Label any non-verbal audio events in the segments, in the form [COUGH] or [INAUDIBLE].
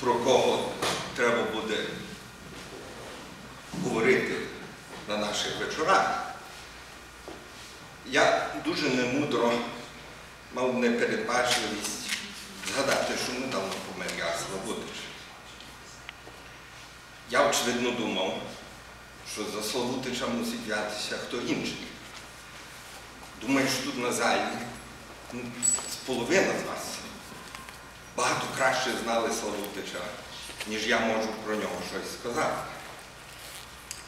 про кого треба буде говорити на наших вечорах. Я дуже немудро мав непередбачливість згадати, що недавно помер Ярослав Славутич. Я очевидно думав, що за Славутича мусить взятися хто інший. Думаю, що тут на залі ну, половина з вас багато краще знали Славутича, ніж я можу про нього щось сказати.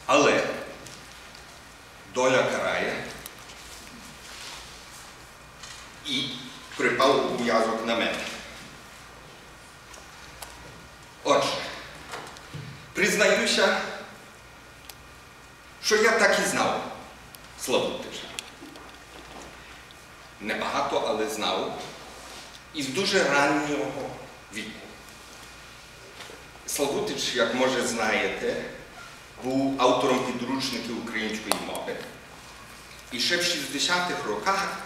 Але доля карає і припав обов'язок на мене. Отже, признаюся, що я так і знав Славутича. Небагато, але знав із дуже раннього віку. Славутич, як може знаєте, був автором підручників української мови. І ще в 60-х роках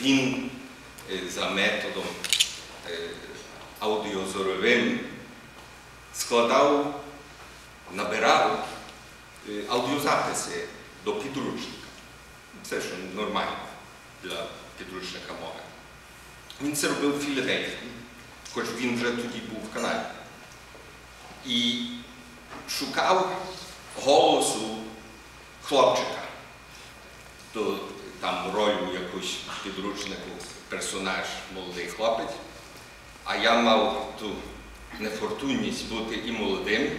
він е, за методом е, аудіозоровим складав, набирав е, аудіозаписи до підручника. Це що нормально для підручника мови. Він це робив в Філадельфії, хоч він вже тоді був в Канаді. І шукав голосу хлопчика. То там роль у якусь підручнику персонаж молодий хлопець. А я мав ту нефортунність бути і молодим,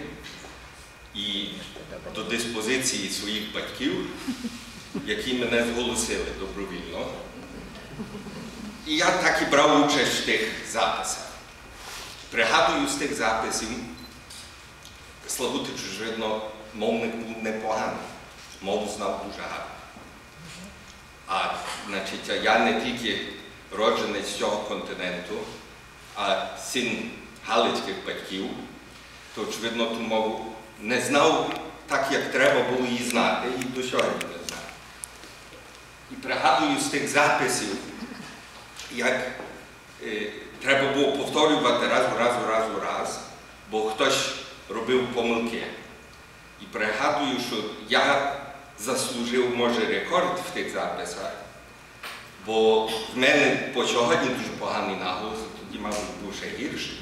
і до диспозиції своїх батьків, які мене зголосили добровільно. І я так і брав участь в тих записах. Пригадую з тих записів, Славутич, видно, мовник був непоганий, мову знав дуже гарно. А значить, я не тільки родженець цього континенту, а син галицьких батьків, то, очевидно, ту мову не знав так, як треба було її знати, і до сьогодні не знаю. І пригадую з тих записів, як е, треба було повторювати раз раз раз раз, бо хтось робив помилки. І пригадую, що я заслужив, може, рекорд в тих записах, бо в мене по сьогодні дуже поганий наголос, тоді, мабуть, був ще гірший.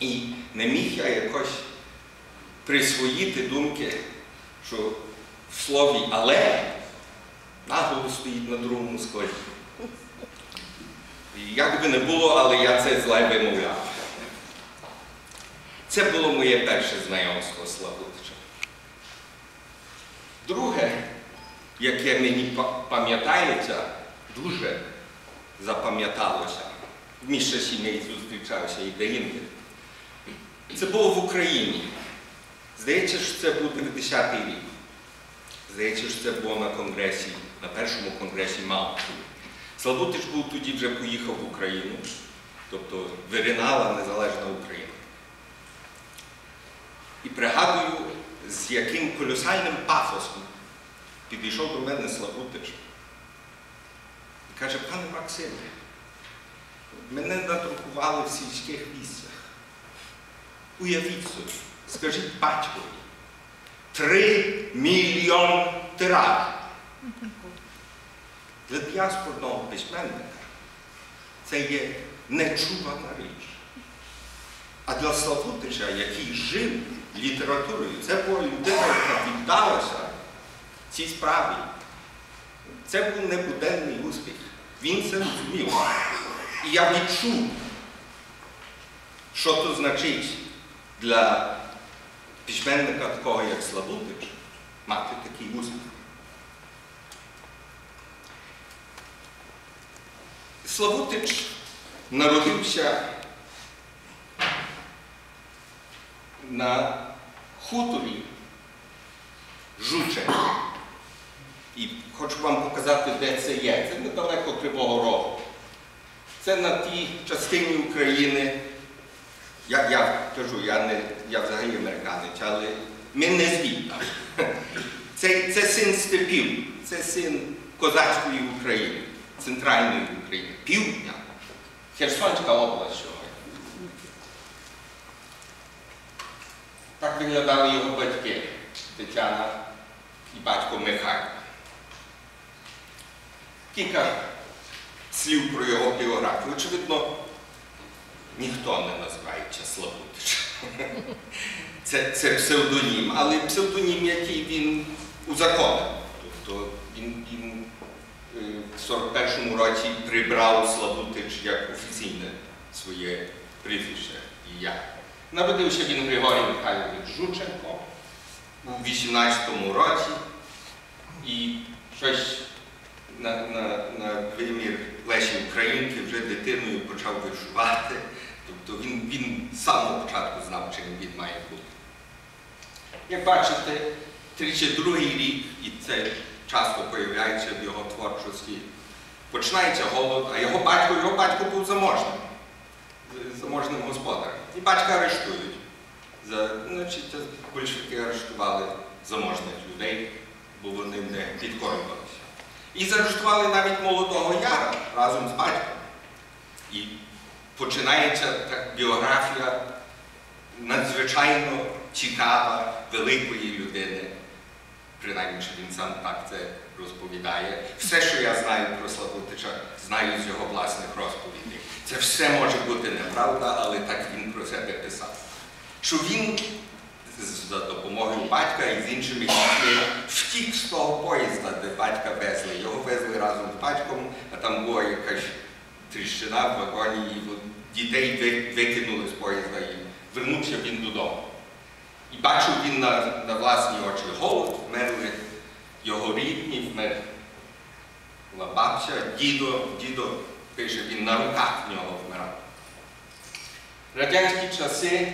І не міг я якось присвоїти думки, що в слові але наголос стоїть на другому складі. Як би не було, але я це зле вимовляв. Це було моє перше знайомство з Славутичем. Друге, яке мені пам'ятається, дуже запам'яталося, між сімей зустрічався і де-інде. Це було в Україні. Здається, що це був 90-й рік. Здається, що це було на конгресі, на першому конгресі Малти. Славутич був тоді вже поїхав в Україну, тобто виринала незалежна Україна. І пригадую, з яким колосальним пафосом підійшов до мене Славутич. І каже, пане Максиме, мене надрукували в сільських місцях. Уявіть собі, скажіть батькові, три мільйон тираж. Для діаспорного письменника це є нечувана річ. А для Славутича, який жив літературою, це була людина, яка віддалася цій справі. Це був небуденний успіх. Він це розумів. І я відчув, що то значить для письменника такого, як Славутич, мати такий успіх. Славутич народився на хуторі Жуче. І хочу вам показати, де це є. Це недалеко Кривого Рогу. Це на тій частині України. Я, я кажу, я, не, я взагалі американець, але ми не звідти. [LAUGHS] Це, це син степів, це син козацької України, центральної України, півдня, Херсонська область сьогодні. Так виглядали його батьки Тетяна і батько Михайло. Кілька слів про його біографію. Очевидно, ніхто не називається Славутич. [LAUGHS] Це, це псевдонім, але псевдонім, який він узаконив. Тобто він, він в 41-му році прибрав Славутич як офіційне своє прізвище і я. Народився він Григорій Михайлович Жученко у 18-му році і щось на, на, на вимір Лесі Українки вже дитиною почав вишивати. Тобто він, він з самого початку знав, чим він має бути. Як бачите, 32-й рік, і це часто появляється в його творчості, починається голод, а його батько, його батько був заможним, заможним господарем. І батька арештують. За, большевики арештували заможних людей, бо вони не підкорювалися. І заарештували навіть молодого Яра разом з батьком. І починається біографія надзвичайно цікава, великої людини. Принаймні, він сам так це розповідає. Все, що я знаю про Славутича, знаю з його власних розповідей. Це все може бути неправда, але так він про себе писав. Що він за допомогою батька і з іншими дітьми втік з того поїзда, де батька везли. Його везли разом з батьком, а там була якась тріщина в вагоні, і дітей викинули з поїзда і вернувся він додому. І бачив він на, на власні очі голод, вмерли його рідні, вмерла бабця, дідо, дідо пише, він на руках в нього вмирав. Радянські часи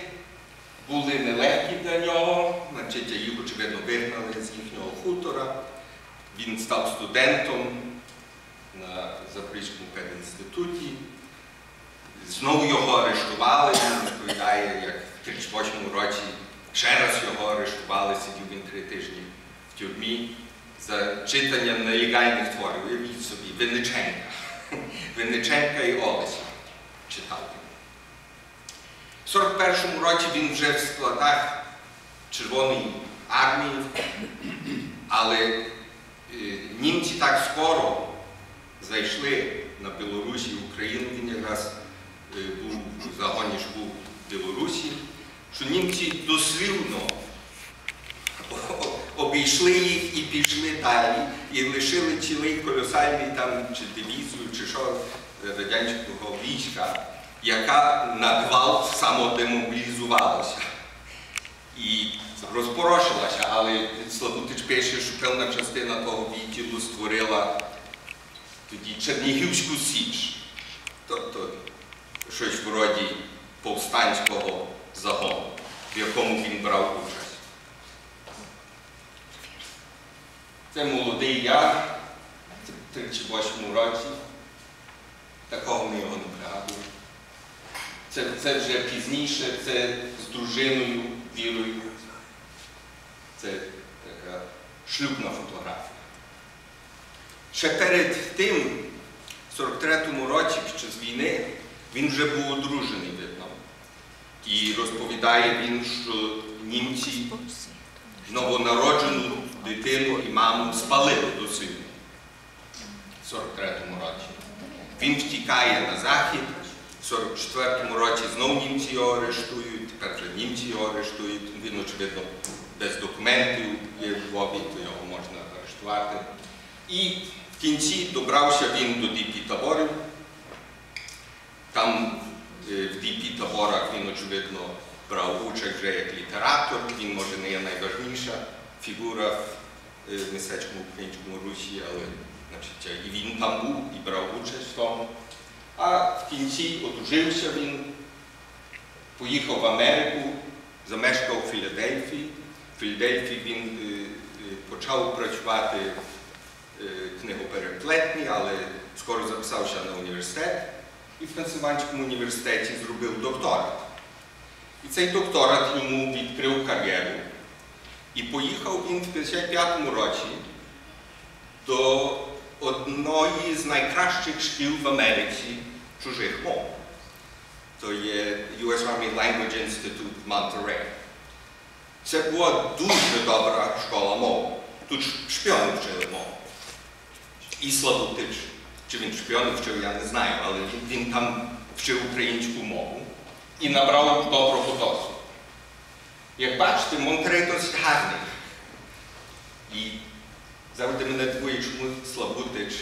були нелегкі для нього, значить, їх, очевидно, вигнали з їхнього хутора. Він став студентом на Запорізькому пединституті. Знову його арештували, він розповідає, як в 38-му році ще раз його арештували, сидів він три тижні в тюрмі за читання нелегальних творів. Уявіть собі, Винниченка. [LAUGHS] Винниченка і Олеся читав. В 41-му році він вже в складах Червоної армії, але е, німці так скоро зайшли на Білорусі і Україну, він якраз е, був в загоні ж був в Білорусі, що німці дослівно [LAUGHS] обійшли їх і пішли далі, і лишили цілий колосальний там чи дивізію, чи що е, радянського війська, яка на гвалт самодемобілізувалася. І розпорошилася, але Славутич пише, що певна частина того відділу створила тоді Чернігівську Січ, тобто щось вроді повстанського загону, в якому він брав участь. Це молодий яр, в 38 році. Такого ми його не пригадуємо. Це, це вже пізніше, це з дружиною Вірою. Це така шлюбна фотографія. Ще перед тим, в 43-му році, під час війни, він вже був одружений. І розповідає він, що німці новонароджену дитину і маму спалили до сину в 43-му році. Він втікає на захід, в 44-му році знов німці його арештують, тепер вже німці його арештують. Він, очевидно, без документів є в Львові, то його можна арештувати. І в кінці добрався він до діпі таборів. Там в діпі таборах він, очевидно, брав участь вже як літератор, він може не є найважніша фігура в е, українському Русі, але і він там був і брав участь в тому. А в кінці одружився він, поїхав в Америку, замешкав у Філадельфії. В Філадельфії він е, е, почав працювати е, книгопереплетний, але скоро записався на університет і в Пенсильванському університеті зробив докторат. І цей докторат йому відкрив кар'єру. І поїхав він в 55-му році до одної з найкращих шкіл в Америці чужих мов. То є US Army Language Institute в Монтерей. Це була дуже добра школа мов. Тут ш- шпіони вчили мову. І Славутич, чи він шпіони вчив, я не знаю, але він, він там вчив українську мову і набрав доброго досвіду. Як бачите, Монтерей досить гарний. І завжди мене дивує, чому Славутич,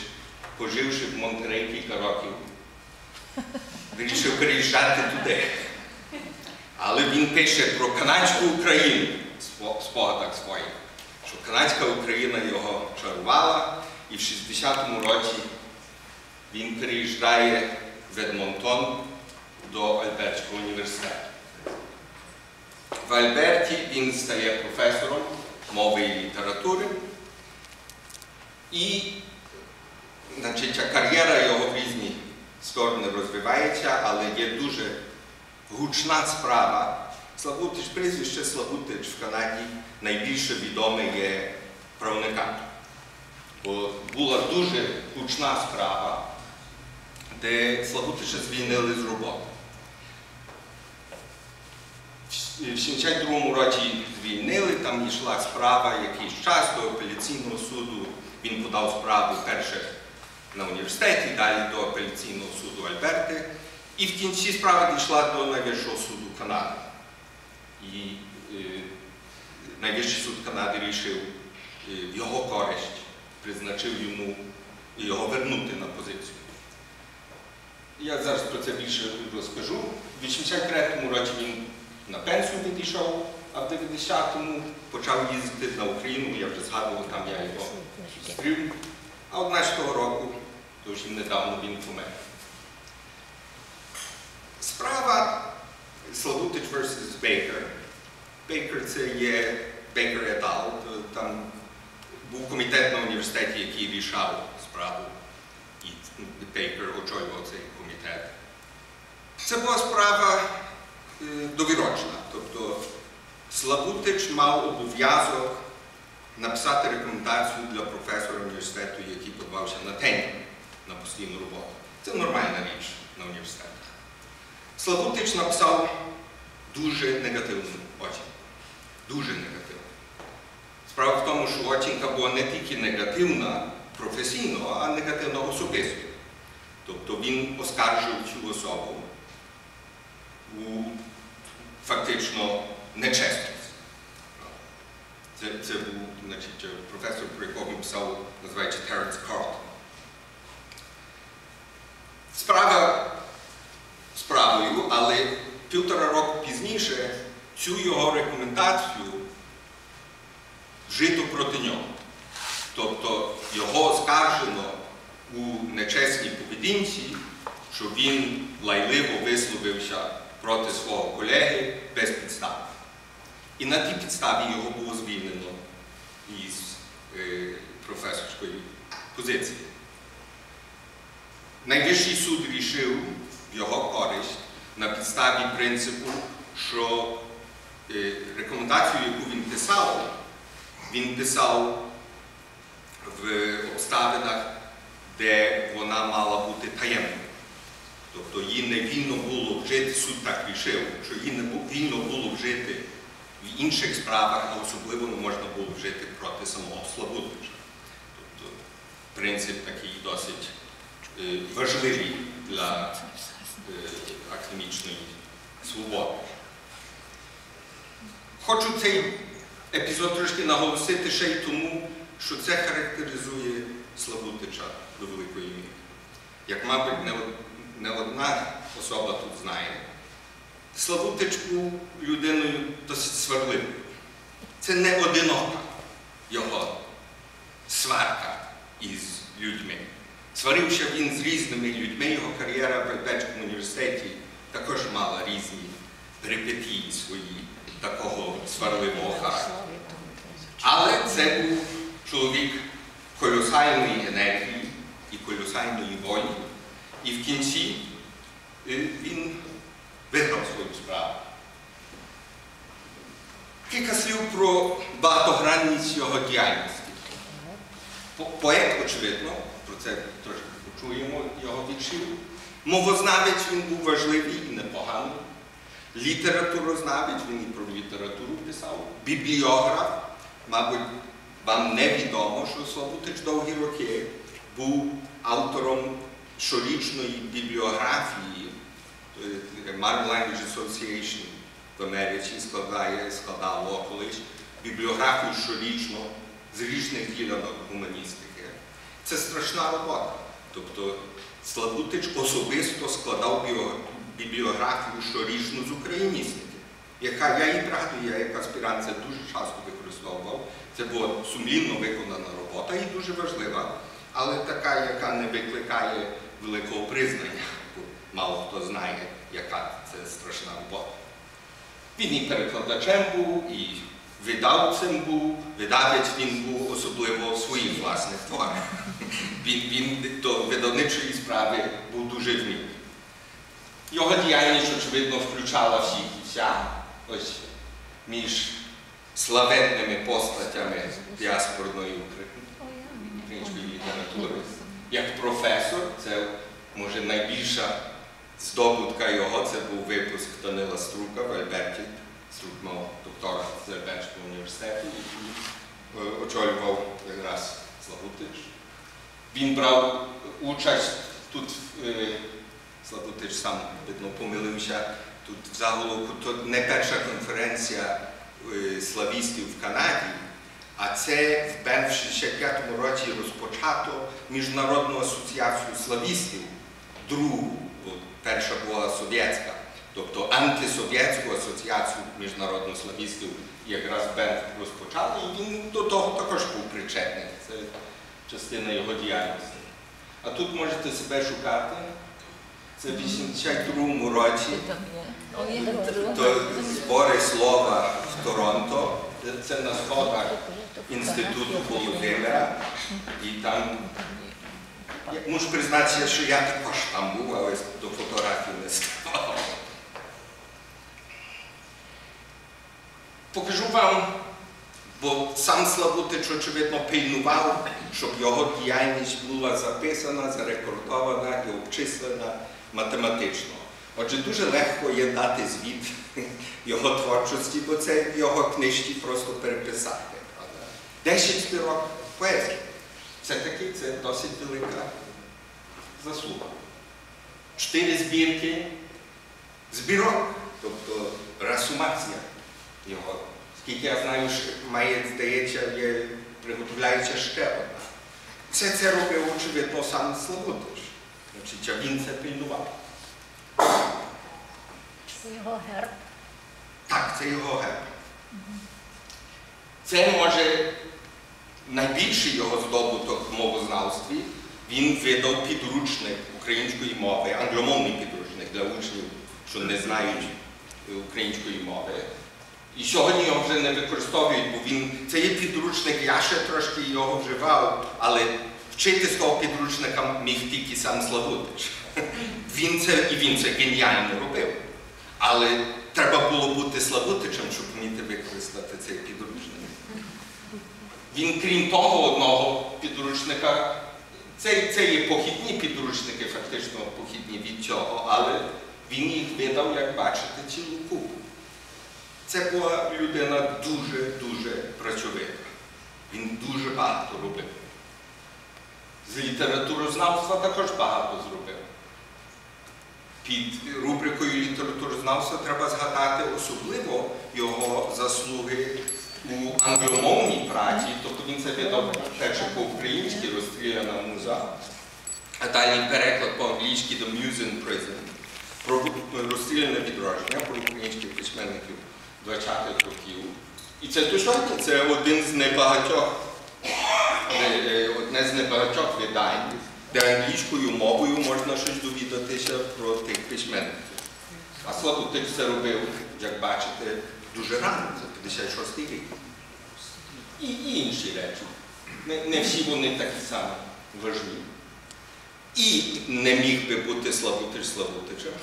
поживши в Монтерей кілька років, вирішив переїжджати туди. Але він пише про канадську Україну в спогадах своїх, що канадська Україна його чарувала, і в 60-му році він переїжджає в Едмонтон до Альбертського університету. В Альберті він стає професором мови і літератури, і значить, кар'єра його в різні сторони розвивається, але є дуже гучна справа. Славутич, прізвище Славутич в Канаді найбільше відоме є правникам. Бо була дуже гучна справа, де Славутича звільнили з роботи. В 72-му році звільнили, там йшла справа якийсь час до апеляційного суду. Він подав справу перше на університеті, далі до апеляційного суду Альберти. І в кінці справа дійшла до Найвищого суду Канади. І е, Найвищий суд Канади рішив е, його користь, призначив йому його вернути на позицію. Я зараз про це більше розкажу. В 83-му році він на пенсію відійшов, а в 90-му почав їздити на Україну, я вже згадував, там я його зустрів. А 11-го року, зовсім недавно він помер. Справа Славутич versus Baker. Baker це є Baker et al. Там був комітет на університеті, який рішав справу. І Бейкер очолював цей комітет. Це була справа е, довірочна. Тобто Славутич мав обов'язок написати рекомендацію для професора університету, який подавався на теню на постійну роботу. Це нормальна річ на університетах. Славутич написав дуже негативну оцінку. Дуже негативну. Справа в тому, що оцінка була не тільки негативна професійно, а негативна особисто. Тобто він оскаржив цю особу у фактично нечесність. Це, це був значить, професор, про якого писав, називається Теренс Карлтон. Справа справою, але півтора року пізніше цю його рекомендацію вжито проти нього. Тобто його оскаржено у нечесній поведінці, що він лайливо висловився проти свого колеги без підстав. І на тій підставі його було звільнено із е, професорської позиції. Найвищий суд рішив його користь на підставі принципу, що е, рекомендацію, яку він писав, він писав в обставинах, де вона мала бути таємною. Тобто її не вільно було вжити, суд так рішив, що її не вільно було вжити в інших справах, а особливо не можна було вжити проти самого Славутича. Тобто принцип такий досить е, важливий для е, академічної свободи. Хочу цей епізод трошки наголосити ще й тому, що це характеризує Славутича до великої міри. Як, мабуть, не, одна особа тут знає, Славутич був людиною досить сварливою. Це не одинока його сварка із людьми. Сварився він з різними людьми, його кар'єра в Альберському університеті також мала різні перипетії свої такого сварливого характеру. Але це був чоловік колосальної енергії колосальної волі. І в кінці він виграв свою справу. Кілька слів про багатогранність його діяльності. Поет, очевидно, про це трошки почуємо його віршів. Мовознавець він був важливий і непоганий. літературознавець, він і про літературу писав, бібліограф. Мабуть, вам невідомо, що Славутич довгі роки був автором щорічної бібліографії е, Modern Language Association в Америці складає, складало колись бібліографію щорічно з різних ділянок гуманістики. Це страшна робота. Тобто Славутич особисто складав бібліографію щорічну з україністики, яка я її пригадую, я як аспірант це дуже часто використовував. Це була сумлінно виконана робота і дуже важлива, але така, яка не викликає великого признання, бо мало хто знає, яка це страшна робота. Він і перекладачем був, і видавцем був. Видавець він був особливо в своїх власних творах. Він, він до видавничої справи був дуже вмілий. Його діяльність, очевидно, включала всіх і вся. Ось між славетними постатями діаспорної Укра- української літератури. Як професор, це може найбільша здобутка його, це був випуск Данила Струка в Альберті. Струк мав доктора з Альбертського університету, який е, очолював якраз Славутич. Він брав участь тут, е, Славутич сам видно помилився, тут в заголовку, то не перша конференція е, славістів в Канаді, а це в Бен в 65-му році розпочато Міжнародну асоціацію славістів, другу, бо перша була совєтська, тобто антисовєтську асоціацію міжнародних славістів якраз Бен розпочав, і він до того також був причетний. Це частина його діяльності. А тут можете себе шукати. Це в 82-му році. То збори слова в Торонто. Це на сходах інституту Володимира. І там мушу признатися, що я також там був, але до фотографії не ставав. Покажу вам, бо сам Славутич, очевидно, пильнував, щоб його діяльність була записана, зарекордована і обчислена математично. Отже, дуже легко є дати звіт його творчості, бо це його книжці просто переписати. Правда? Десять збірок поезії. Все-таки це досить велика заслуга. Чотири збірки збірок, тобто расумація його. Скільки я знаю, має, здається, є, приготовляється ще одна. Все це робив, очевидно, сам Славутич. Значить, а він це пильнував. Це його герб. Так, це його герб. Це може найбільший його здобуток в мовознавстві. Він видав підручник української мови, англомовний підручник для учнів, що не знають української мови. І сьогодні його вже не використовують, бо він це є підручник, я ще трошки його вживав, але вчити з того підручника міг тільки сам Славутич. [LAUGHS] Він це і він це геніально робив. Але треба було бути Славутичем, щоб вміти використати цей підручник. Він, крім того одного підручника, це, це є похідні підручники, фактично похідні від цього, але він їх видав, як бачите, цілу купу. Це була людина дуже-дуже працьовита. Він дуже багато робив. З літературознавства також багато зробив. Під рубрикою літературознавства треба згадати особливо його заслуги у англомовній праці, тобто він це видав перше по-українськи розстріляна муза, а далі переклад по-англійськи The Muse in Prison про розстріляне відродження про українських письменників 20-х років. І це до це один з небагатьох, е, одне з небагатьох видань, де англійською мовою можна щось довідатися про тих письменників. А Славутич це робив, як бачите, дуже рано, це 56-й рік. І, і інші речі. Не, не всі вони такі самі важливі. І не міг би бути Славутич Славутичем,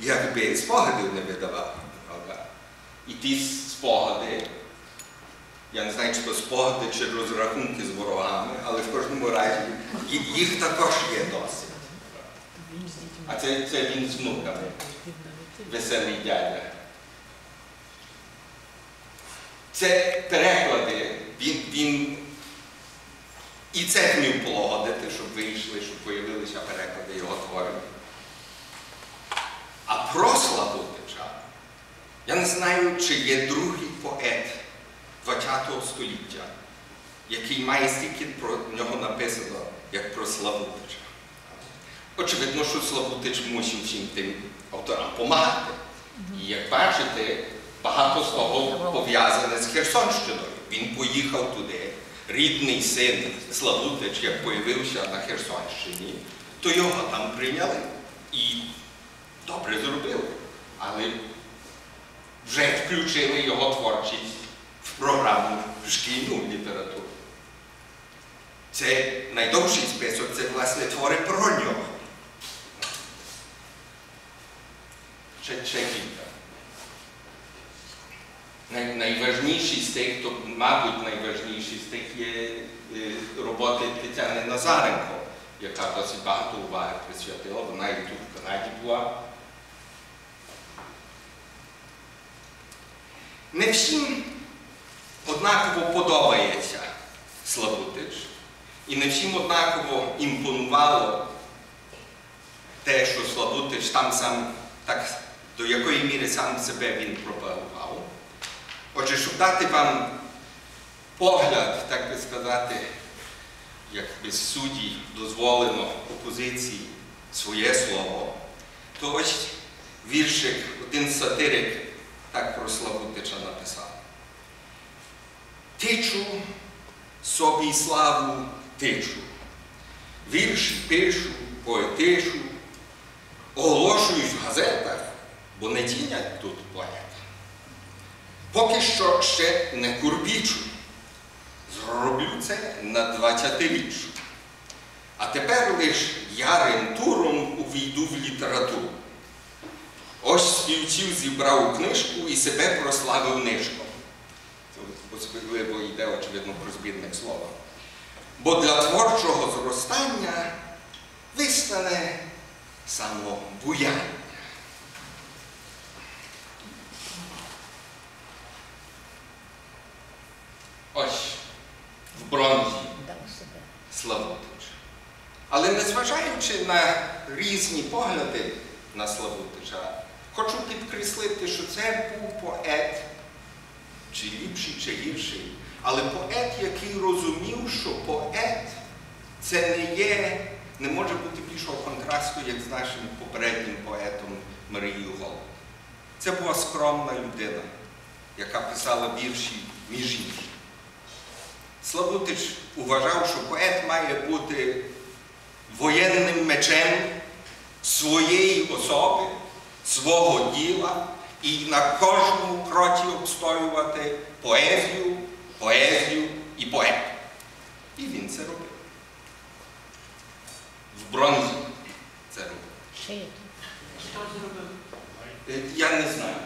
якби спогадів не видавав. Правда? І ті спогади, я не знаю, чи то спогади, чи розрахунки з ворогами, але в кожному разі їх також є досить. А це, це він з внуками. веселий дядя. Це переклади, він, він і це вмів полагодити, щоб вийшли, щоб появилися переклади його творів. А про Славутича, я не знаю, чи є другий поет ХХ століття, який має стільки про нього написано, як про Славутича. Очевидно, що Славутич мусив всім тим авторам допомагати. І як бачите, багато з того пов'язане з Херсонщиною. Він поїхав туди, рідний син Славутич, як появився на Херсонщині, то його там прийняли і добре зробили. Але вже включили його творчість в програму шкільну літературу. Це найдовший список, це власне твори про нього. Ще, кілька. Най, найважніший з тих, то, мабуть, найважніший з тих є е, роботи Тетяни Назаренко, яка досить багато уваги присвятила. Вона і тут в Канаді була. Не всім однаково подобається Славутич, і не всім однаково імпонувало те, що Славутич там сам так до якої міри сам себе він пропагував. Отже, щоб дати вам погляд, так би сказати, як без судді дозволено опозиції своє слово, то ось віршик, один сатирик так про Славутича написав. Тичу собі славу тичу, вірші пишу, поетишу, оголошують в газетах, бо не тінять тут поета. Поки що ще не курбічу. Зроблю це на 20-річчю. А тепер лиш ярим туром увійду в літературу. Ось співців зібрав книжку і себе прославив нишком. Особливо йде, очевидно, про збірник слова. Бо для творчого зростання вистане самобуяння. Ось в бронзі Дав себе. Славутич. Але незважаючи на різні погляди на Славутича, хочу підкреслити, що це був поет, чи ліпший, чи гірший, але поет, який розумів, що поет це не є, не може бути більшого контрасту, як з нашим попереднім поетом Марією Голуб. Це була скромна людина, яка писала вірші між іншим. Славутич вважав, що поет має бути воєнним мечем своєї особи, свого діла і на кожному кроці обстоювати поезію, поезію і поет. І він це робив. В бронзі це робив. Шиє. Е, Я не знаю.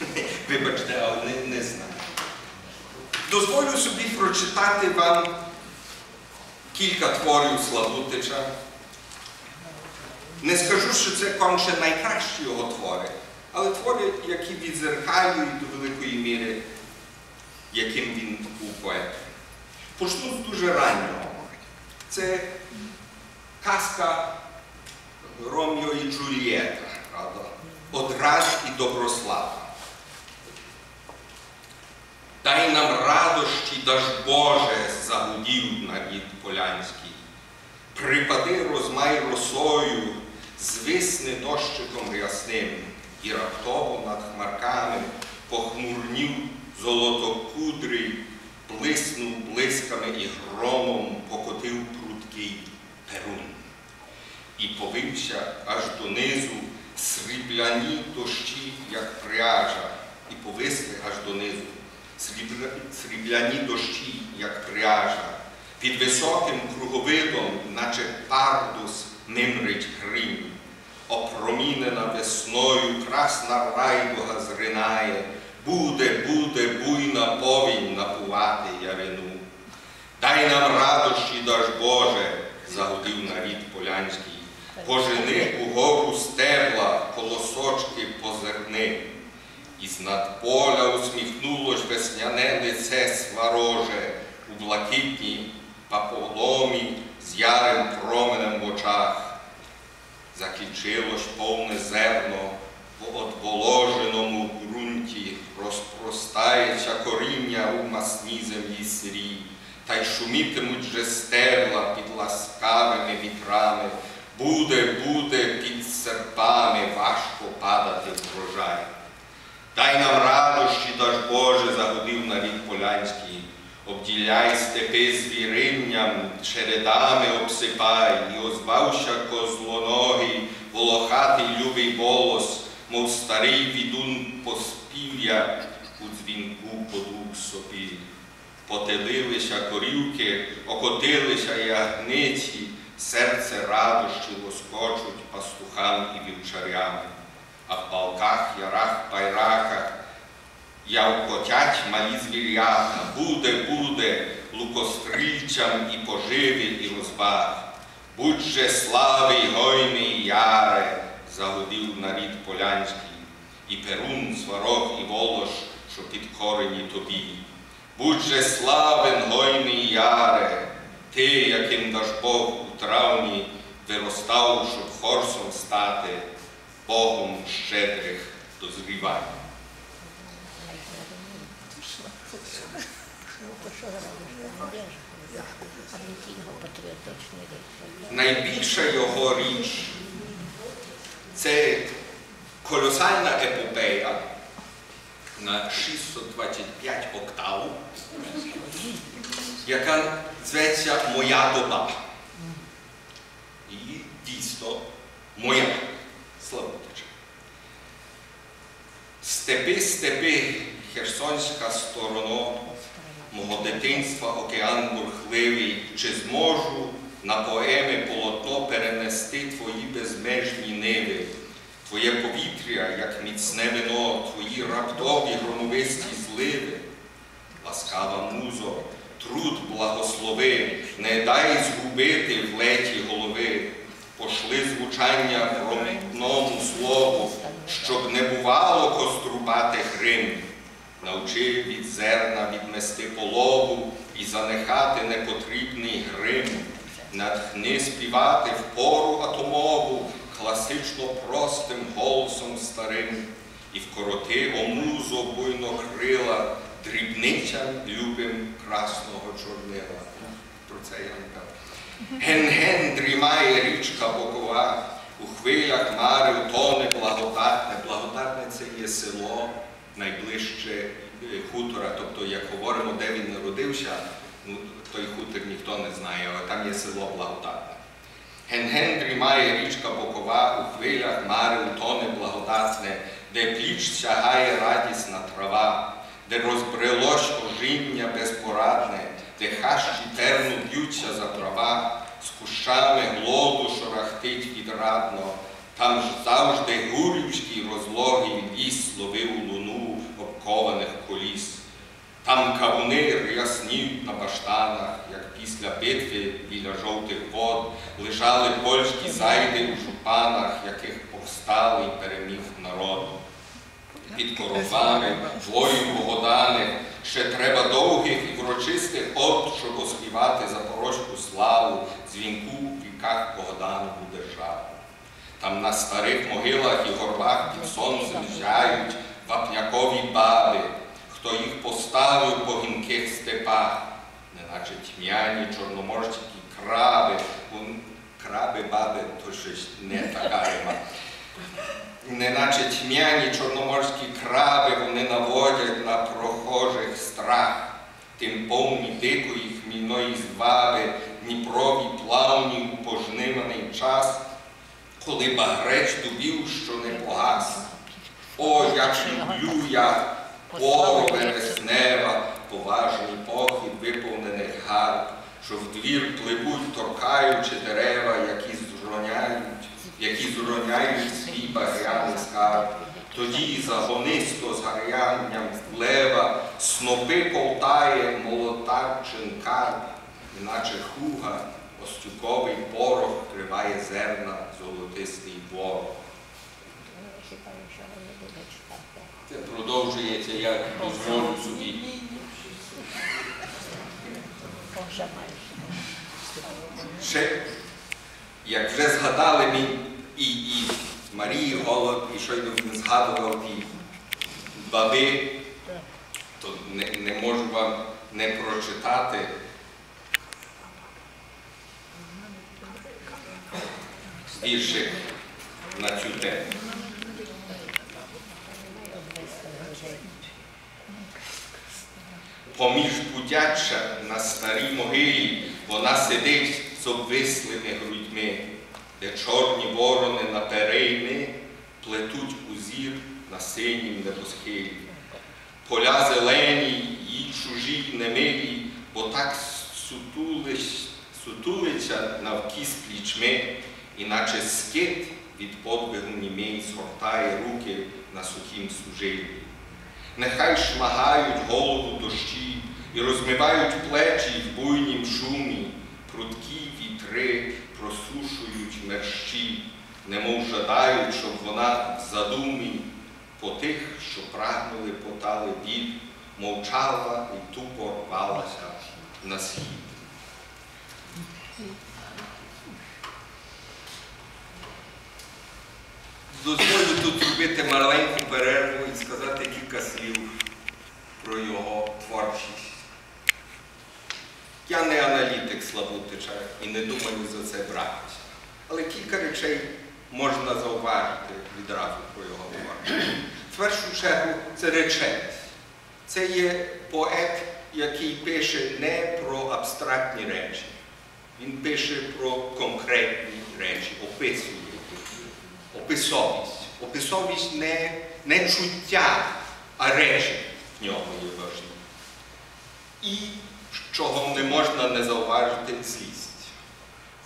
[LAUGHS] Вибачте, але не, не знаю. Дозволю собі прочитати вам кілька творів Славутича. Не скажу, що це конче найкращі його твори, але твори, які відзеркалюють до великої міри, яким він був поетом. Почну з дуже раннього. Це казка Ромео і Джульєта, правда? Одраз і Доброслава. Дай нам радощі, даж Боже, загудів на від Полянський. Припади розмай росою, звисни дощиком рясним, і раптово над хмарками похмурнів золотокудрий, блиснув блисками і громом покотив прудкий перун. І повився аж донизу срібляні дощі, як пряжа, і повисли аж донизу срібляні дощі, як пряжа, під високим круговидом, наче пардус, мимрить грим. Опромінена весною красна райдуга зринає, буде, буде буйна повінь напувати ярину. Дай нам радощі, даж Боже, загудив нарід полянський. пожени угору стебла, колосочки Із над поля усміхнулось весняне лице свароже у блакитній паполомі з ярим променем в очах. Закінчилось повне зерно в одволоженому ґрунті, розпростається коріння у масній землі сирій, та й шумітимуть же стебла під ласкавими вітрами. Буде, буде під серпами важко падати врожай. Дай нам радощі, даж Боже, загудив нарід полянський. Обділяй степи звіринням, чередами обсипай, і озвався козлоногий, волохатий любий голос, мов старий відун поспів'я у дзвінку подух собі. Потелилися корівки, окотилися ягниці, серце радощі лоскочуть пастухам і вівчарям в балках, ярах, байраках явкотять малі звірята, буде, буде, лукострільцям і поживі, і розваг. Будь же славий, гойний яре, загудів нарід полянський, і перун, сварог, і волош, що підкорені тобі. Будь же славен, гойний яре, ти, яким даж Бог у травні, виростав, щоб хорсом стати. Богом щедрих дозрівань. Найбільша його річ це колосальна епопея на 625 октав, яка зветься Моя доба. І дійсно моя. Славутича. Степи, степи, херсонська сторона, мого дитинства океан бурхливий, чи зможу на поеми полотно перенести твої безмежні ниви, твоє повітря, як міцне вино, твої раптові громовисті зливи, ласкава музо, труд благослови, не дай згубити в леті голови. Пошли звучання промітному слову, щоб не бувало кострубати Хрим. Навчи від зерна відмести полову і занехати непотрібний грим, натхни співати в пору атомову, класично простим голосом старим, і вкороти омузо буйно крила, дрібничам любим красного чорнила. Про це я не кажу. Ген-ген дрімає річка Бокова, хвилях мари тоне благодатне. Благодатне це є село найближче е, хутора. Тобто, як говоримо, де він народився, ну, той хутор ніхто не знає, але там є село благодатне. Ген-ген дрімає річка Бокова, у хвилях мари тоне благодатне, де пліч сягає радісна трава, де розбрелось ожиння безпорадне де хащі терну б'ються за трава, з кущами глоду шорахтить відрадно, там ж завжди гурівський розлогий ліс ловив луну обкованих коліс. Там кавуни рясніють на баштанах, як після битви біля жовтих вод, лежали польські зайди у жупанах, яких повстали й переміг народ. Під коровами, двою Богодани, ще треба довгих і врочистих от, щоб оспівати запорозьку славу, дзвінку в віках Богдану державу. Там на старих могилах і горбах під сонцем зяють вапнякові баби, хто їх поставив по гінких степах, неначе тьмяні чорноморські краби, краби баби, то щось не така рима неначе тьмяні чорноморські краби, вони наводять на прохожих страх, тим повні дикої хмільної зваби, Дніпрові плавні у пожниманий час, коли багреч дубів, що не погас. О, як люблю я пору вереснева, поважний похід виповнених гарб, що в двір пливуть, торкаючи дерева, які зроняють які зороняють свій багряний скарб. Тоді загонисто з гарянням лева, снопи ковтає молота чинкар, іначе хуга Остюковий порох криває зерна, золотистий ворог. Це продовжується, я дозволю собі. Ще, як вже згадали мені і, і Марії Голод, і щойно він згадував ті баби, то не, не можу вам не прочитати. Віршик на цю тему. Поміж будяча на старій могилі вона сидить з обвислими грудьми, де чорні ворони на перейни плетуть узір на синім небосхилі. Поля зелені, їй чужі немилі, бо так сутулиться навкіс плічми, іначе скит від подвигу німей згортає руки на сухім сужилі. Нехай шмагають голову дощі і розмивають плечі в буйнім шумі, прудкі вітри просушують мерщі, немов жадають, щоб вона в задумі по тих, що прагнули потали бід, мовчала і тупо рвалася на схід. Дозволю тут зробити маленьку перерву і сказати кілька слів про його творчість. Я не аналітик і не думаю за це братися. Але кілька речей можна зауважити відразу про його творчість. В першу чергу це реченість. Це є поет, який пише не про абстрактні речі. Він пише про конкретні речі, описує. Описовість. Описовість не, не чуття, а речі в ньому є важливі. І чого не можна не зауважити злість.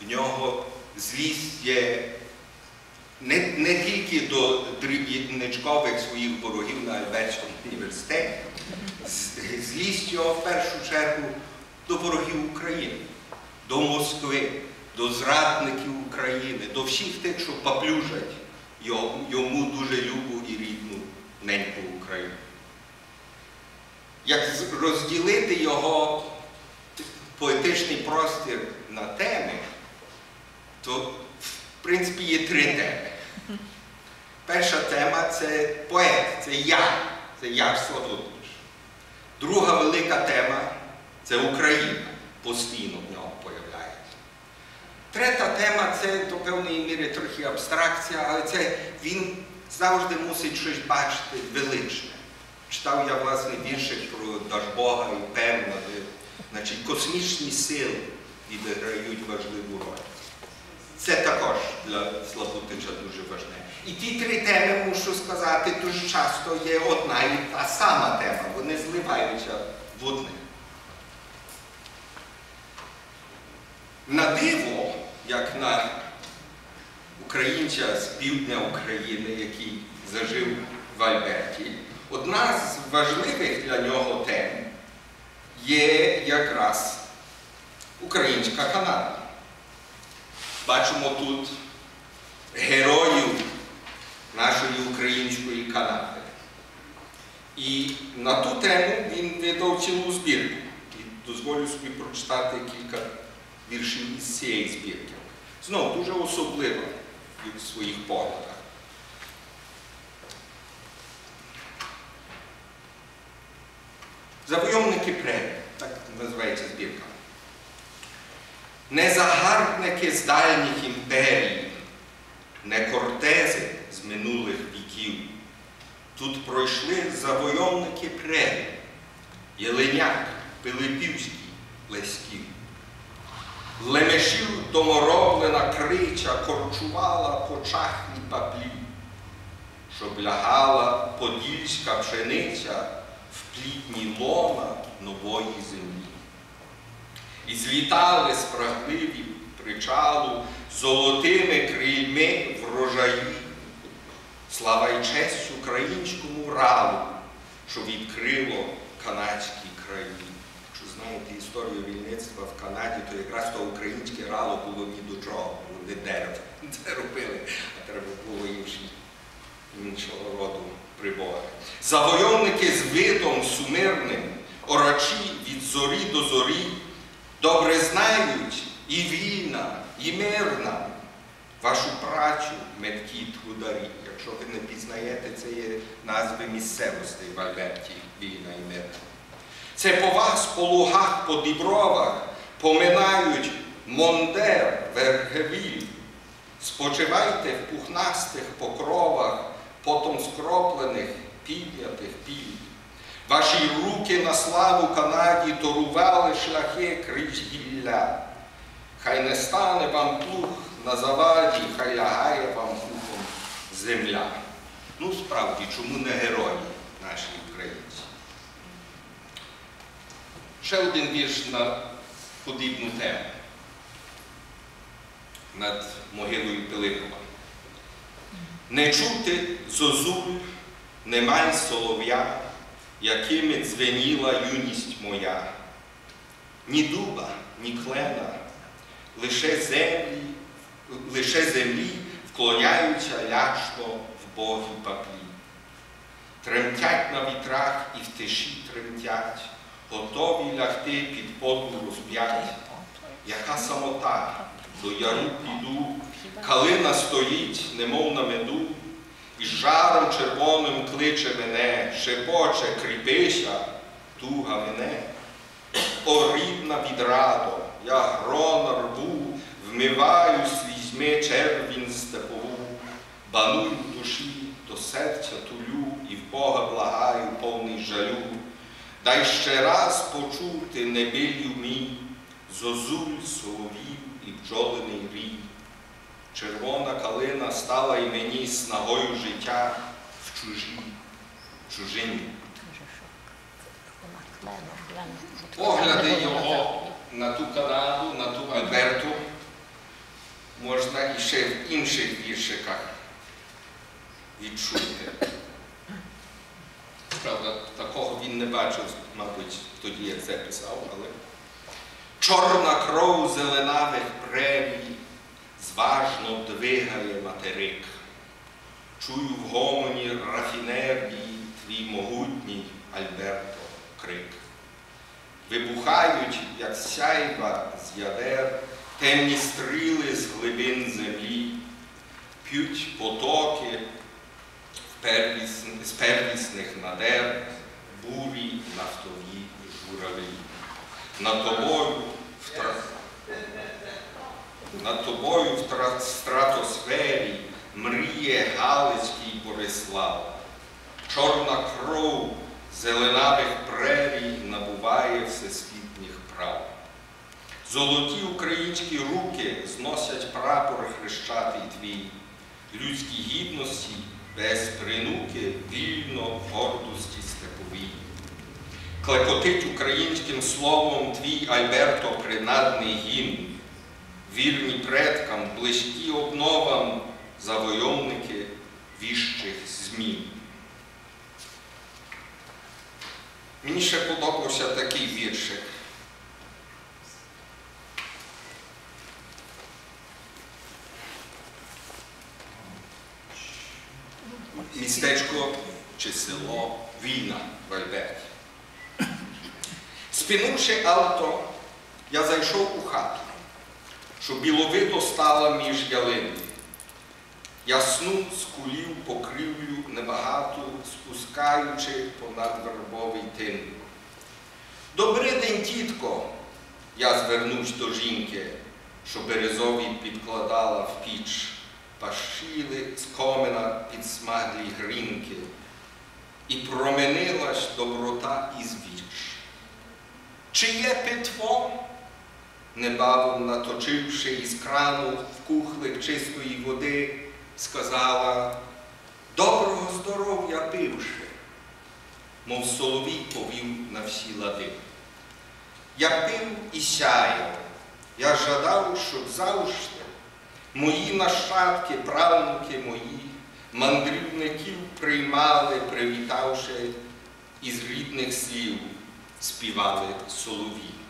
В нього злість є не, не тільки до дрібничкових своїх ворогів на Альбертському університеті, злість його в першу чергу до ворогів України, до Москви, до зрадників України, до всіх тих, що поплюжать йому дуже любу і рідну неньку Україну. Як розділити його поетичний простір на теми, то в принципі є три теми. Перша тема це поет, це я, це я Славутич. Друга велика тема це Україна. Постійно в нього появляється. Третя тема це до певної міри трохи абстракція, але це він завжди мусить щось бачити величне. Читав я власне віршик про Дажбога і певно, значить, космічні сили відіграють важливу роль. Це також для Славутича дуже важне. І ті три теми, мушу сказати, дуже часто є одна і та сама тема. Вони зливаються в одне. На диво, як на українця з півдня України, який зажив в Альберті, одна з важливих для нього тем є якраз українська Канада. Бачимо тут героїв нашої української Канади. І на ту тему він видав цілу збірку. І дозволю собі прочитати кілька віршів із цієї збірки. Знову дуже особливо в своїх поглядах. Завойовники прерії, так називається збірка. Не загарбники з дальніх імперій, не кортези з минулих віків. Тут пройшли завойовники прерії, Єленяк, Пилипівський, Леськів. Лемешів домороблена крича корчувала по чахлі паплі, щоб лягала подільська пшениця в плітні лона нової землі. І злітали спрагливі причалу золотими крильми врожаї. Слава й честь українському ралу, що відкрило канадські краї. Якщо знаєте історію вільництва в Канаді, то якраз то українське рало було ні до чого, вони дерево [LAUGHS] це робили, а треба було інші, іншого роду прибори. Завойовники з видом сумирним, орачі від зорі до зорі, добре знають і вільна, і мирна вашу працю, меткі трударі. Якщо ви не пізнаєте, це є назви місцевостей в Альберті, вільна і мирна. Це по вас, по лугах, по дібровах поминають Мондер, Вергевіль. Спочивайте в пухнастих покровах, потом скроплених, піднятих піль. Ваші руки на славу Канаді торували шляхи крізь гілля. Хай не стане вам плуг на заваді, хай лягає вам пухом земля. Ну, справді, чому не герої наші українці? Ще один вірш на подібну тему над могилою Пилипова. Не чути зозуль, немай солов'я, якими дзвеніла юність моя. Ні дуба, ні клена, лише землі, лише землі вклоняються лячно в Богі паплі. Тремтять на вітрах і в тиші тремтять, готові лягти під поду розп'ять. Яка самота, до яру піду, калина стоїть, немов на меду, і жаром червоним кличе мене, шепоче, кріпися, туга мене. О, рідна відрадо, я грона рву, вмиваю слізьми червінь степову, баную душі, до серця тулю і в Бога благаю, повний жалю. Дай ще раз почути небилю мій, зозуль, соловів і бджолиний рій. Червона калина стала і мені снагою життя в чужій, чужині. Глянь. от Погляди його на ту Канаду, на ту Альберту можна і ще в інших віршиках відчути. Правда, такого він не бачив, мабуть, тоді, як це писав, але чорна кров зеленавих прерій зважно двигає материк. Чую в гомоні рафінерії твій могутній Альберто крик. Вибухають, як сяйва з ядер, темні стріли з глибин землі, п'ють потоки з первісних надер, бурі нафтові журавлі. Над тобою в тра- над тобою в стратосфері мріє Галицький Борислав. Чорна кров зеленавих прерій набуває всесвітніх прав. Золоті українські руки зносять прапор хрещатий твій, людській гідності без принуки вільно гордості степовій. Клекотить українським словом твій Альберто принадний гімн, вірні предкам, близькі обновам, завойовники віщих змін. Мені ще подобався такий віршик. Містечко чи село Війна в Альберті. Спінувши авто, я зайшов у хату, що біловито стала між ялинами. Ясну скулів покрівлю небагато, спускаючи понад вербовий тин. Добрий день, тітко, я звернувся до жінки, що березові підкладала в піч, пашіли з комина підсмаглі грінки, і променилась доброта із віч. Чи є питво? Небавом наточивши із крану в кухлик чистої води, сказала доброго здоров'я пивши, мов соловій повів на всі лади. Я пив і сяяв, я жадав, щоб завжди мої нащадки, правнуки мої, мандрівників приймали, привітавши із рідних слів співали солові.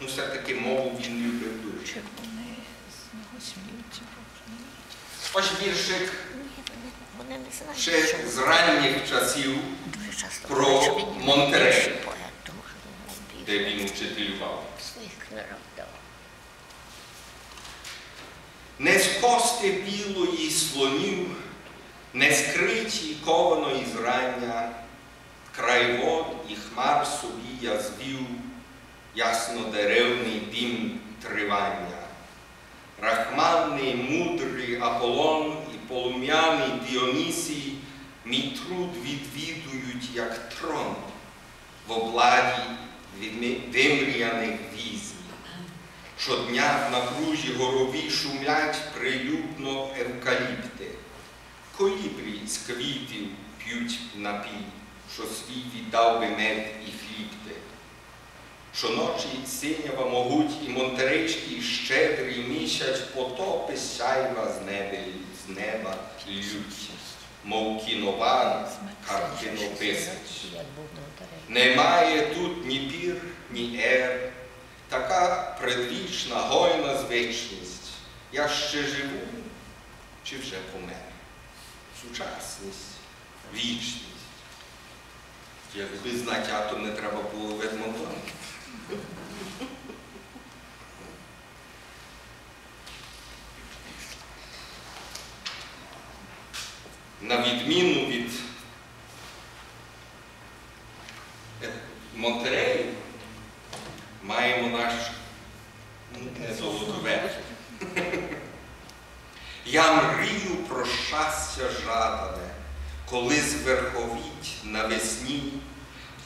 Ну, все-таки мову він любив дуже. Ось віршик ще з ранніх часів, про Монтерей. де він вчителював. Не з кости білої слонів, не скриті кованої зрання, край вод і хмар собі я звів, яснодеревний дім тривання. Рахманний, мудрий Аполлон і полум'яний Діонісій мій труд відвідують, як трон в обладі вимріяних візні. Щодня в напружі горові шумлять прилюдно евкаліпти. Колібрі з квітів п'ють напій, що свій віддав би мед і хлібти. Щоночі синява могуть і монтерейський щедрий місяць потопи сяйва з неба, лють, мов кінован, Монтереї. Немає тут ні пір, ні ер, така предвічна, гойна звичність. Я ще живу чи вже помер? Сучасність, вічність. Якби знати атом не треба було в. На відміну від Е, Монтерею маємо наш ну, не золотове. Я мрію про щастя жадане, коли зверховіть навесні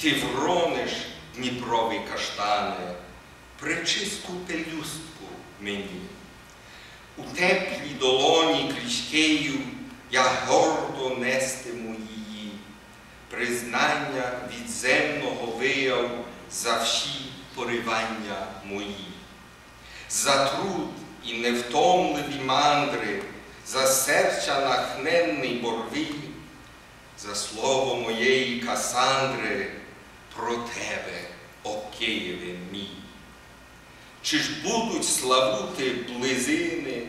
ти врониш Дніпрові каштани, причисту пелюстку мені. У теплій долоні крізь я гордо нестиму її признання від земного вияв за всі поривання мої, за труд і невтомливі мандри, за серця нахненний борвій, за слово моєї Касандри про тебе, о Києве мій. Чи ж будуть славути близини,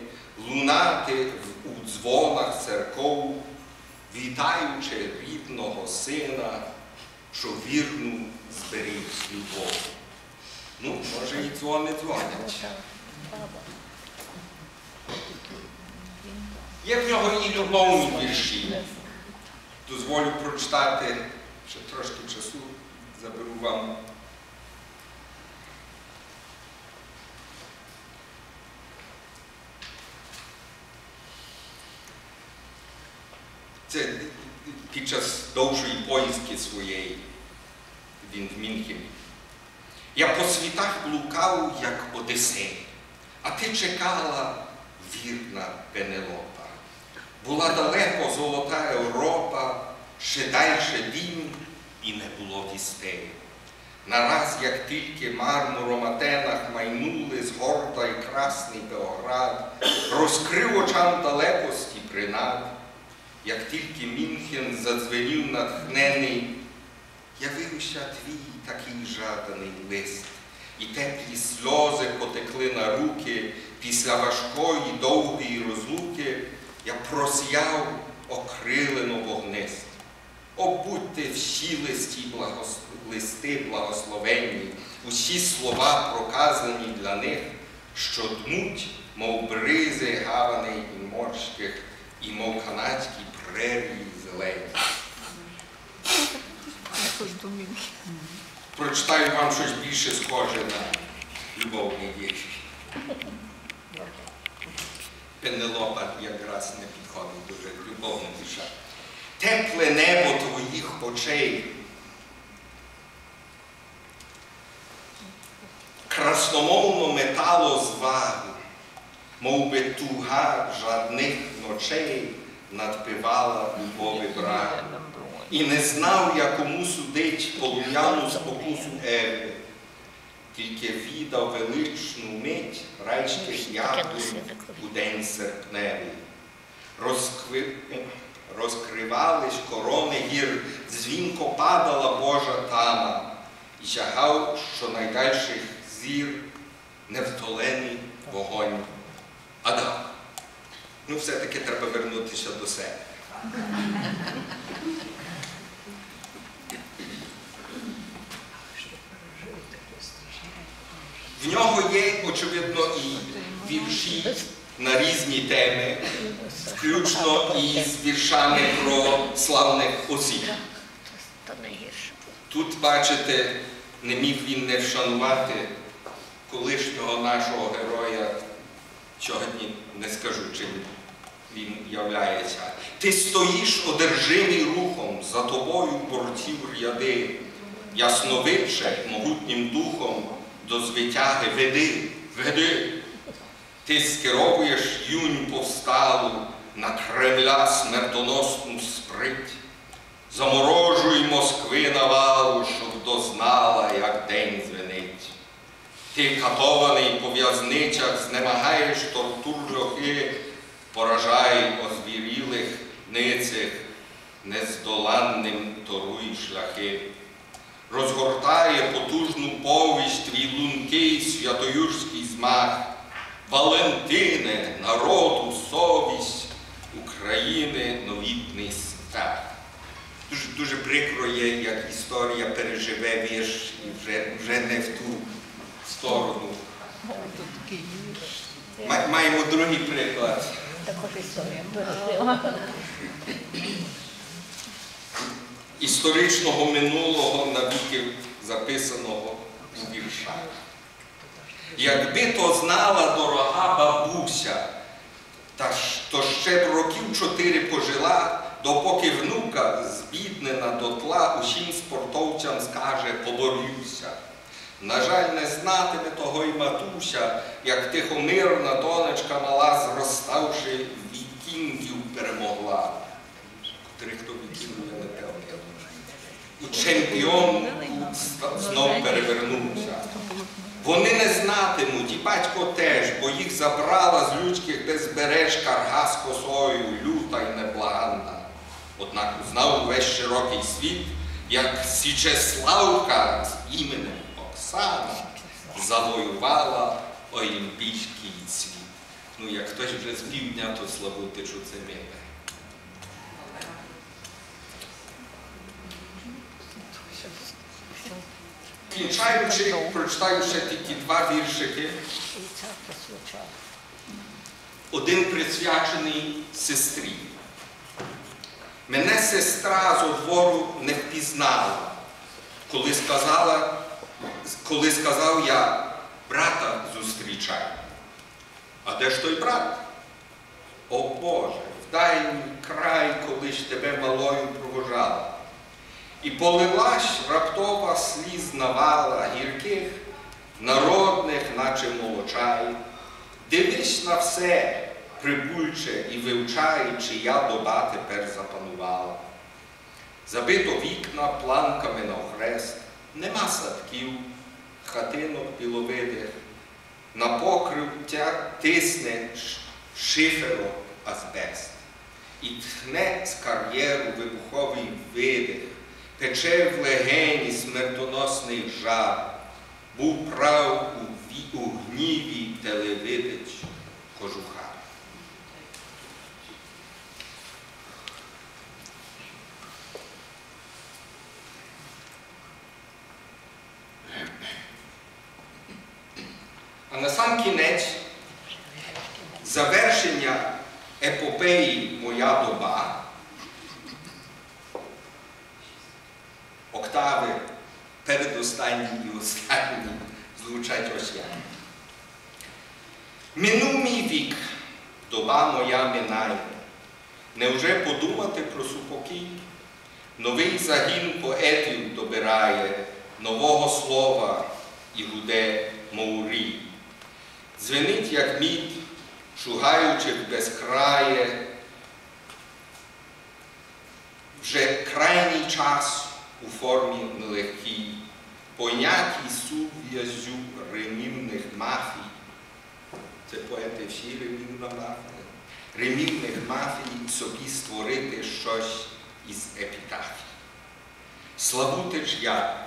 лунати у дзвонах церков, вітаючи рідного сина, що вірну зберіг любов. Ну, може, і дзвони дзвонять. Є в нього і любовні вірші. Дозволю прочитати ще трошки часу, заберу вам. Це під час довшої поїздки своєї він в Мюнхені. Я по світах блукав, як Одесей, а ти чекала вірна Пенелопа. Була далеко золота Європа, ще дальше дім, і не було вістей. Нараз, як тільки мармуром Атенах майнули з горда й красний Београд, розкрив очам далекості принад, як тільки Мюнхен задзвенів натхнений, явився твій такий жаданий лист, і теплі сльози потекли на руки після важкої довгої розлуки, я просяв окрилено вогнист. О, будьте всі листі благос... листи благословенні, усі слова проказані для них, що дмуть, мов бризи гаваний і морських, і мов канадські прерії зелені. Прочитаю вам щось більше схоже на любовний вірш. Пенелопа якраз не підходить дуже любовна вірша. Тепле небо твоїх очей. Красномовно метало звагу, мов би туга жадних ночей надпивала любові брагу. І не знав я, кому судить полум'яну спокусу Еви, тільки віддав величну мить райських яблунь у день серпневий. Розкви... Розкривались корони гір, дзвін дзвінко падала Божа тама і сягав щонайдальших зір невтолений вогонь Адам. Ну, все-таки треба вернутися до себе. В нього є, очевидно, і вірші на різні теми, включно із віршами про славних осіб. Тут, бачите, не міг він не вшанувати колишнього нашого героя, сьогодні не скажу, чим він являється. Ти стоїш одержимий рухом, за тобою борців ряди, ясновидше, могутнім духом до звитяги веди, веди. Ти скеровуєш юнь повсталу на Кремля смертоносну сприть. Заморожуй Москви навалу, щоб дознала, як день звенить. Ти катований по в'язничах, знемагаєш тортур льохи, поражай озвірілих ницих, нездоланним торуй шляхи. Розгортає потужну повість твій лункий святоюрський змах. Валентине, народу, совість, України новітний страх. Дуже, дуже прикро є, як історія переживе вірш і вже, вже не в ту сторону. Ма- Маємо другий приклад. Також історія історичного минулого навіки записаного у віршах. Якби то знала дорога бабуся, та то ще б років чотири пожила, допоки внука збіднена дотла усім спортовцям скаже поборюся. На жаль, не знатиме того й матуся, як тихомирна донечка мала, зроставши вікінгів перемогла. Котрих то вікінгів я не певний. У чемпіонку ста- знов перевернувся. Вони не знатимуть, і батько теж, бо їх забрала з людських де збереш карга з косою, люта й неблаганна. Однак узнав увесь широкий світ, як Січеславка з іменем Оксана завоювала Олімпійський світ. Ну, як хтось вже з півдня, то Славутичу це миле. Кінчаючи, прочитаю ще тільки два віршики. Один присвячений сестрі. Мене сестра з одвору не впізнала, коли сказала, коли сказав я, брата зустрічай. А де ж той брат? О Боже, в дальній край, коли ж тебе малою провожала. І полилась раптова сліз навала гірких, народних, наче молочай. Дивись на все, прибульче, і вивчай, чия доба тепер запанувала. Забито вікна планками на охрест, нема садків, хатинок біловидих, на покрив тя- тисне ш- шиферо азбест. І тхне з кар'єру вибуховий видих, тече в легені смертоносний жар, був прав у, у гніві телевидич кожуха. А на сам кінець завершення епопеї Моя доба октави передостанні і останні звучать як. Минув мій вік, доба моя минає. Невже подумати про супокій? Новий загін поетів добирає, нового слова і гуде моврій. Дзвенить, як мід, шугаючих безкрає, вже крайній час у формі нелегкій, понятій сув'язю ремівних мафій. Це поети всі ремівна мафія. Ремівних мафій собі створити щось із епітафій. Славутич я.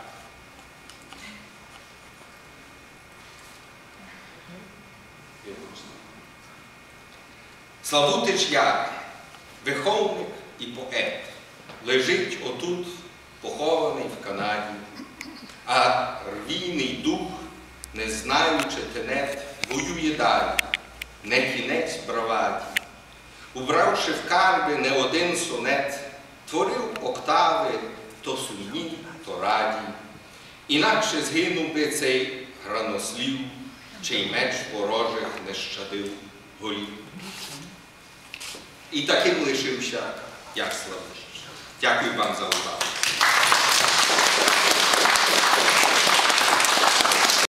Славутич я, виховник і поет, лежить отут, похований в Канаді, а рвійний дух, не знаючи тенет, воює далі, не кінець браваді. Убравши в карби не один сонет, творив октави то сумні, то раді. Інакше згинув би цей гранослів, чий меч ворожих не щадив голів. І таким лишився, як славиш. Дякую вам за увагу.